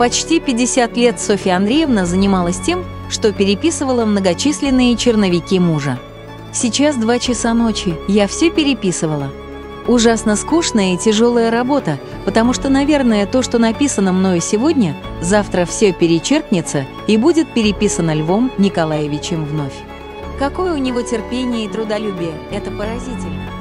Почти 50 лет Софья Андреевна занималась тем, что переписывала многочисленные черновики мужа. Сейчас два часа ночи, я все переписывала. Ужасно скучная и тяжелая работа, потому что, наверное, то, что написано мною сегодня, завтра все перечеркнется и будет переписано Львом Николаевичем вновь. Какое у него терпение и трудолюбие, это поразительно.